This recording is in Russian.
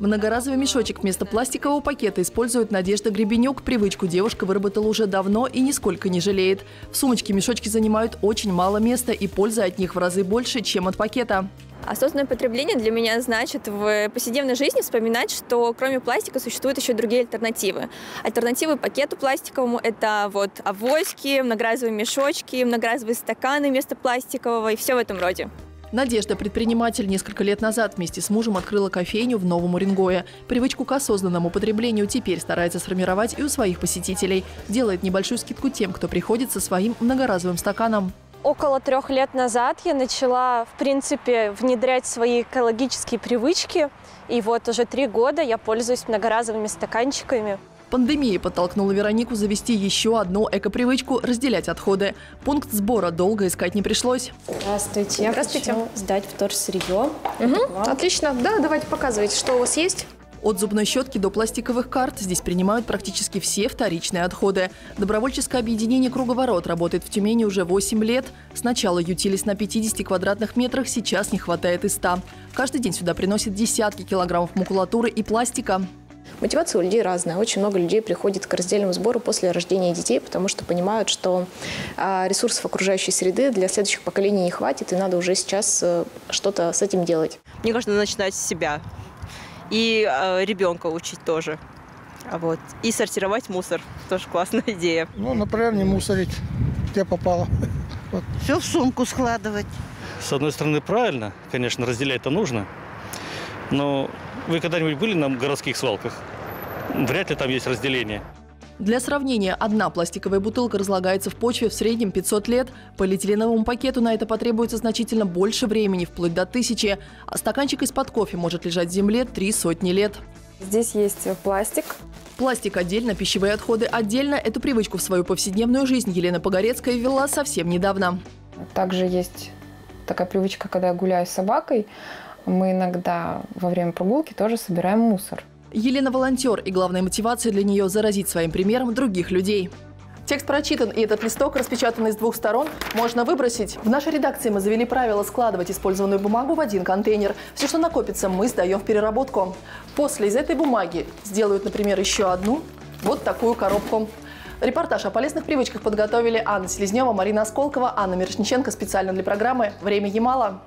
Многоразовый мешочек вместо пластикового пакета использует Надежда Гребенюк. Привычку девушка выработала уже давно и нисколько не жалеет. В сумочке мешочки занимают очень мало места и польза от них в разы больше, чем от пакета. Осознанное потребление для меня значит в повседневной жизни вспоминать, что кроме пластика существуют еще другие альтернативы. Альтернативы пакету пластиковому – это вот авоськи, многоразовые мешочки, многоразовые стаканы вместо пластикового и все в этом роде. Надежда, предприниматель, несколько лет назад вместе с мужем открыла кофейню в Новом Уренгое. Привычку к осознанному потреблению теперь старается сформировать и у своих посетителей. Делает небольшую скидку тем, кто приходит со своим многоразовым стаканом. Около трех лет назад я начала, в принципе, внедрять свои экологические привычки. И вот уже три года я пользуюсь многоразовыми стаканчиками. Пандемия подтолкнула Веронику завести еще одну экопривычку – разделять отходы. Пункт сбора долго искать не пришлось. Здравствуйте. Я Здравствуйте. хочу сдать вторсырье. Угу, отлично. Да, давайте показывайте, что у вас есть. От зубной щетки до пластиковых карт здесь принимают практически все вторичные отходы. Добровольческое объединение «Круговорот» работает в Тюмени уже 8 лет. Сначала ютились на 50 квадратных метрах, сейчас не хватает и 100. Каждый день сюда приносят десятки килограммов макулатуры и пластика. Мотивация у людей разная. Очень много людей приходит к раздельному сбору после рождения детей, потому что понимают, что а, ресурсов окружающей среды для следующих поколений не хватит, и надо уже сейчас э, что-то с этим делать. Мне кажется, надо начинать с себя. И э, ребенка учить тоже. А вот. И сортировать мусор. Тоже классная идея. Ну, например, не мусорить, где попало. Все в сумку складывать. С одной стороны, правильно, конечно, разделять-то нужно. Но вы когда-нибудь были на городских свалках? Вряд ли там есть разделение. Для сравнения, одна пластиковая бутылка разлагается в почве в среднем 500 лет. Полиэтиленовому пакету на это потребуется значительно больше времени, вплоть до тысячи. А стаканчик из-под кофе может лежать в земле три сотни лет. Здесь есть пластик. Пластик отдельно, пищевые отходы отдельно. Эту привычку в свою повседневную жизнь Елена Погорецкая ввела совсем недавно. Также есть такая привычка, когда я гуляю с собакой, мы иногда во время прогулки тоже собираем мусор. Елена волонтер, и главная мотивация для нее – заразить своим примером других людей. Текст прочитан, и этот листок, распечатанный с двух сторон, можно выбросить. В нашей редакции мы завели правило складывать использованную бумагу в один контейнер. Все, что накопится, мы сдаем в переработку. После из этой бумаги сделают, например, еще одну вот такую коробку. Репортаж о полезных привычках подготовили Анна Селезнева, Марина Осколкова, Анна Мирошниченко специально для программы «Время Ямала».